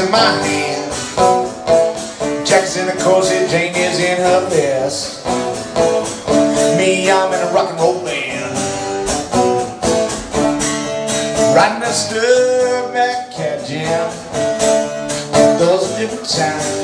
in my hand. Jack's in the corset, Jane is in her vest. Me, I'm in a rock and roll band. Riding a stud back cat jam. Those different times.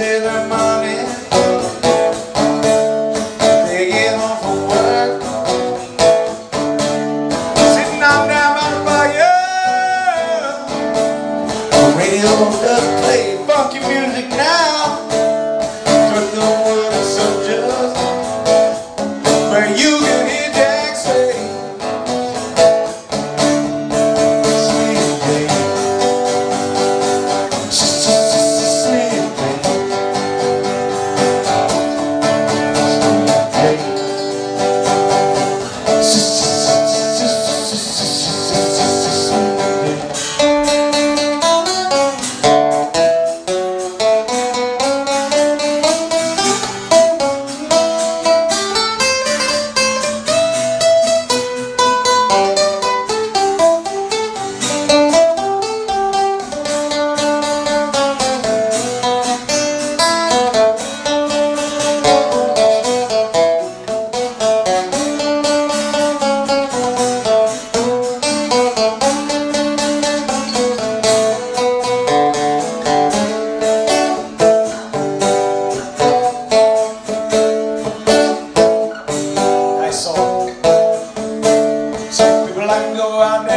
Sailor Mommy They get home from work. Sitting out down by the fire. Radio play funky music now.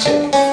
check.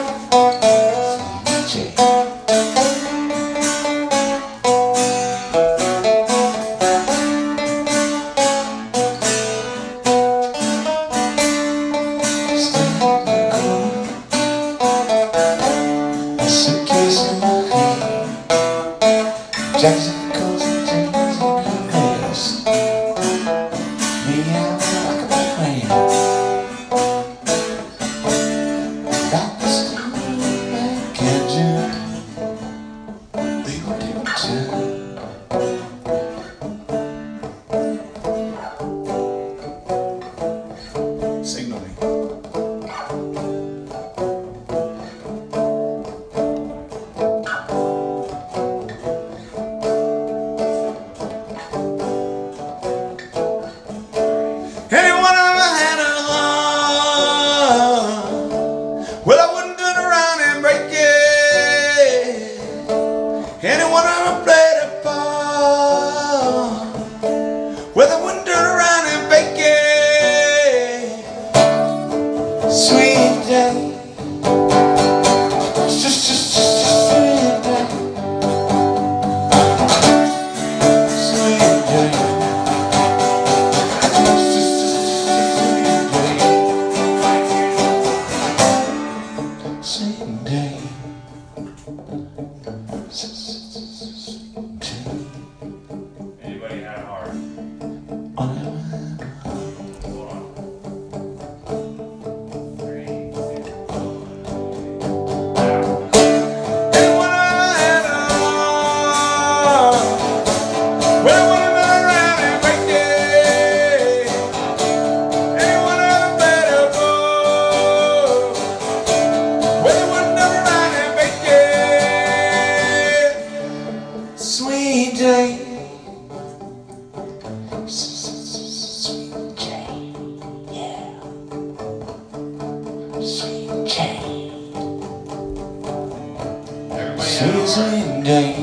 Sweet